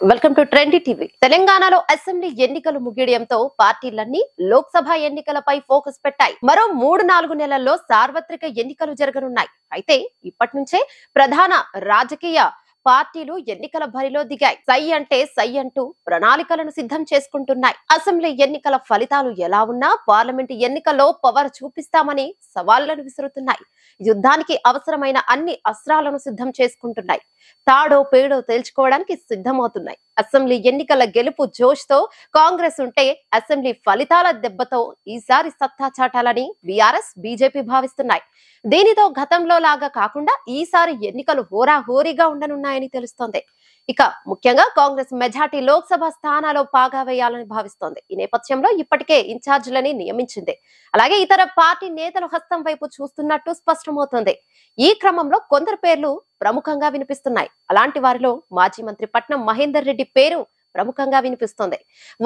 Welcome to trendy TV. తెలంగాణలో assembly ఎన్నికలు ముగియడంతో పార్టీలన్నీ లోక్సభ ఎన్నికలపై ఫోకస్ పెట్టాయి. మరో మూడు నాలుగు నెలల్లో సార్వత్రిక ఎన్నికలు జరగనున్నాయి. అయితే ఇప్పటి నుంచే ప్రధాన రాజకీయ పార్టీలు ఎన్నికల బరిలో దిగాయి. సై అంటే సై అంటూ ప్రణాళికలను సిద్ధం చేసుకుంటున్నాయి. అసెంబ్లీ ఎన్నికల ఫలితాలు ఎలా ఉన్నా పార్లమెంట్ ఎన్నికల్లో పవర్ చూపిస్తామని సవాళ్ళను విసురుతున్నాయి. యుద్ధానికి అవసరమైన అన్ని అస్త్రాలను సిద్ధం చేసుకుంటున్నాయి. తాడో పేడో తేల్చుకోవడానికి సిద్ధమవుతున్నాయి. అసెంబ్లీ ఎన్నికల గెలుపు జోష్తో కాంగ్రెస్ ఉంటే అసెంబ్లీ ఫలితాల దెబ్బతో ఈసారి సత్తా చాటాలని బీఆర్ఎస్ బీజేపీ భావిస్తున్నాయి. దీనితో గతంలో లాగా కాకుండా ఈసారి ఎన్నికలు హోరాహోరీగా ఉండనున్నాయని తెలుస్తోంది. ఇక ముఖ్యంగా కాంగ్రెస్ మెజార్టీ లోక్సభ స్థానాల్లో పాగా వేయాలని భావిస్తోంది. ఈ నేపథ్యంలో ఇప్పటికే ఇన్ఛార్జీలని నియమించింది. అలాగే ఇతర పార్టీ నేతలు హస్తం వైపు చూస్తున్నట్టు స్పష్టమవుతోంది. ఈ క్రమంలో కొందరు పేర్లు ప్రముఖంగా వినిపిస్తున్నాయి. అలాంటి వారిలో మాజీ మంత్రి పట్నం మహేందర్ రెడ్డి పేరు ప్రముఖంగా వినిపిస్తోంది.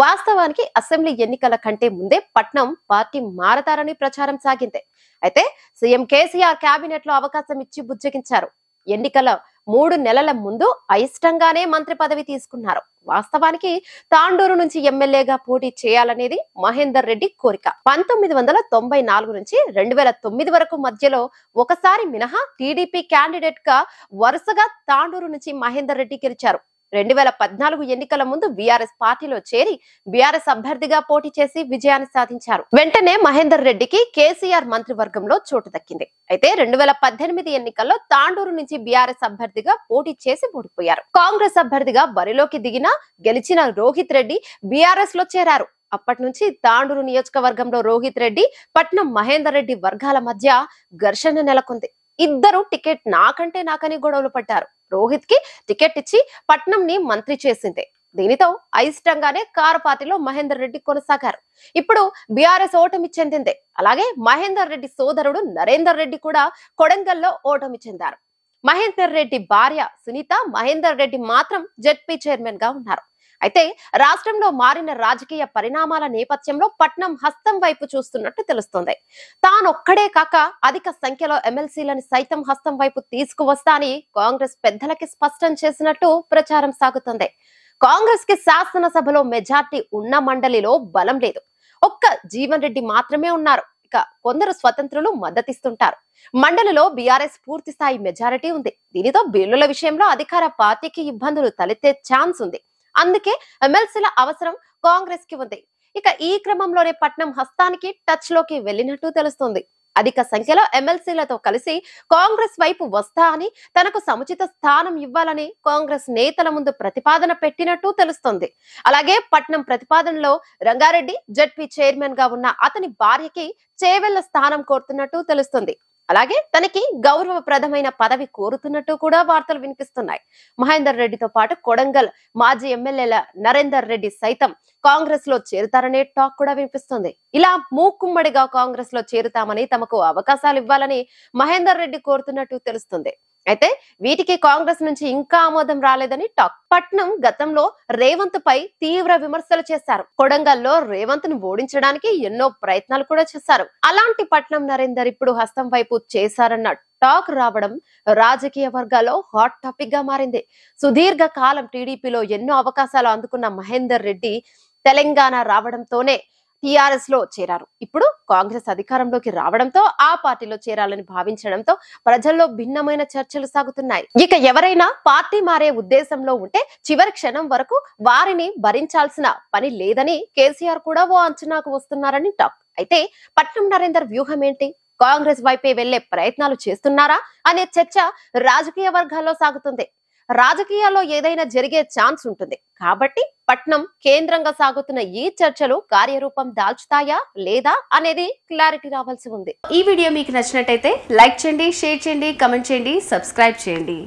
వాస్తవానికి అసెంబ్లీ ఎన్నికల కంటే ముందే పట్నం పార్టీ మారతారని ప్రచారం సాగింది. అయితే సీఎం కేసీఆర్ కేబినెట్లో అవకాశం ఇచ్చి బుజ్జగించారు. ఎన్నికల మూడు నెలల ముందు అయిష్టంగానే మంత్రి పదవి తీసుకున్నారు. వాస్తవానికి తాండూరు నుంచి ఎమ్మెల్యేగా పోటీ చేయాలనేది మహేందర్ రెడ్డి కోరిక. పంతొమ్మిది వందల తొంభై నాలుగు నుంచి రెండు వేల తొమ్మిది వరకు మధ్యలో ఒకసారి మినహా టీడీపీ క్యాండిడేట్గా వరుసగా తాండూరు నుంచి మహేందర్ రెడ్డి గెలిచారు. రెండు వేల పద్నాలుగు ఎన్నికల ముందు బీఆర్ఎస్ పార్టీలో చేరి బీఆర్ఎస్ అభ్యర్థిగా పోటీ చేసి విజయాన్ని సాధించారు. వెంటనే మహేందర్ రెడ్డికి కేసీఆర్ మంత్రివర్గంలో చోటు దక్కింది. అయితే రెండు వేల పద్దెనిమిది ఎన్నికల్లో తాండూరు నుంచి బీఆర్ఎస్ అభ్యర్థిగా పోటీ చేసి ఓడిపోయారు. కాంగ్రెస్ అభ్యర్థిగా బరిలోకి దిగిన గెలిచిన రోహిత్ రెడ్డి బీఆర్ఎస్లో చేరారు. అప్పటి నుంచి తాండూరు నియోజకవర్గంలో రోహిత్ రెడ్డి పట్నం మహేందర్ రెడ్డి వర్గాల మధ్య ఘర్షణ నెలకొంది. ఇద్దరు టికెట్ నాకంటే నాకని గొడవలు పడ్డారు. రోహిత్కి టికెట్ ఇచ్చి పట్నం ని మంత్రి చేసింది. దీనితో అయిష్టంగానే కారు పార్టీలో మహేందర్ రెడ్డి కొనసాగారు. ఇప్పుడు బీఆర్ఎస్ ఓటమి చెందిందే. అలాగే మహేందర్ రెడ్డి సోదరుడు నరేందర్ రెడ్డి కూడా కొడంగల్లో ఓటమి చెందారు. మహేందర్ రెడ్డి భార్య సునీత మహేందర్ రెడ్డి మాత్రం జెడ్పీ చైర్మన్గా ఉన్నారు. అయితే రాష్ట్రంలో మారిన రాజకీయ పరిణామాల నేపథ్యంలో పట్నం హస్తం వైపు చూస్తున్నట్టు తెలుస్తోంది. తానొక్కడే కాక అధిక సంఖ్యలో ఎమ్మెల్సీలను సైతం హస్తం వైపు తీసుకువస్తా అని కాంగ్రెస్ పెద్దలకి స్పష్టం చేసినట్టు ప్రచారం సాగుతోంది. కాంగ్రెస్కి శాసనసభలో మెజార్టీ ఉన్న మండలిలో బలం లేదు. ఒక్క జీవన్ రెడ్డి మాత్రమే ఉన్నారు. ఇక కొందరు స్వతంత్రులు మద్దతిస్తుంటారు. మండలిలో బీఆర్ఎస్ పూర్తి స్థాయి మెజారిటీ ఉంది. దీనితో బిల్లుల విషయంలో అధికార పార్టీకి ఇబ్బందులు తలెత్తే ఛాన్స్ ఉంది. అందుకే ఎమ్మెల్సీల అవసరం కాంగ్రెస్కి ఉంది. ఇక ఈ క్రమంలోనే పట్నం హస్తానికి టచ్లోకి వెళ్ళినట్టు తెలుస్తుంది. అధిక సంఖ్యలో ఎమ్మెల్సీలతో కలిసి కాంగ్రెస్ వైపు వస్తా అని తనకు సముచిత స్థానం ఇవ్వాలని కాంగ్రెస్ నేతల ముందు ప్రతిపాదన పెట్టినట్టు తెలుస్తుంది. అలాగే పట్నం ప్రతిపాదనలో రంగారెడ్డి జడ్పీ చైర్మన్గా ఉన్న అతని భార్యకి చేవెళ్ళ స్థానం కోరుతున్నట్టు తెలుస్తుంది. అలాగే తనకి గౌరవప్రదమైన పదవి కోరుతున్నట్టు కూడా వార్తలు వినిపిస్తున్నాయి. మహేందర్ రెడ్డితో పాటు కొడంగల్ మాజీ ఎమ్మెల్యేల నరేందర్ రెడ్డి సైతం కాంగ్రెస్లో చేరుతారనే టాక్ కూడా వినిపిస్తుంది. ఇలా మూకుమ్మడిగా కాంగ్రెస్లో చేరుతామని తమకు అవకాశాలు ఇవ్వాలని మహేందర్ రెడ్డి కోరుతున్నట్టు తెలుస్తుంది. అయితే వీటికి కాంగ్రెస్ నుంచి ఇంకా ఆమోదం రాలేదని టాక్. పట్నం గతంలో రేవంత్ పై తీవ్ర విమర్శలు చేశారు. కొడంగల్లో రేవంత్ను ఓడించడానికి ఎన్నో ప్రయత్నాలు కూడా చేశారు. అలాంటి పట్నం నరేందర్ ఇప్పుడు హస్తం వైపు చేశారన్న టాక్ రావడం రాజకీయ వర్గాల్లో హాట్ టాపిక్గా మారింది. సుదీర్ఘ కాలం టీడీపీలో ఎన్నో అవకాశాలు అందుకున్న మహేందర్ రెడ్డి తెలంగాణ రావడంతోనే టిఆర్ఎస్లో చేరారు. ఇప్పుడు కాంగ్రెస్ అధికారంలోకి రావడంతో ఆ పార్టీలో చేరాలని భావించడంతో ప్రజల్లో భిన్నమైన చర్చలు సాగుతున్నాయి. ఇక ఎవరైనా పార్టీ మారే ఉద్దేశంలో ఉంటే చివరి క్షణం వరకు వారిని భరించాల్సిన పని లేదని కేసీఆర్ కూడా ఓ అంచనాకు వస్తున్నారని టాక్. అయితే పట్నం నరేందర్ వ్యూహం ఏంటి? కాంగ్రెస్ వైపే వెళ్ళే ప్రయత్నాలు చేస్తున్నారా? అనే చర్చ రాజకీయ వర్గాల్లో సాగుతుంది. రాజకీయాల్లో ఏదైనా జరిగే ఛాన్స్ ఉంటుంది. కాబట్టి పట్నం కేంద్రంగా సాగుతున్న ఈ చర్చలు కార్యరూపం దాల్చుతాయా లేదా అనేది క్లారిటీ రావాల్సి ఉంది. ఈ వీడియో మీకు నచ్చినట్టయితే లైక్ చేయండి షేర్ చేయండి కమెంట్ చేయండి సబ్స్క్రైబ్ చేయండి.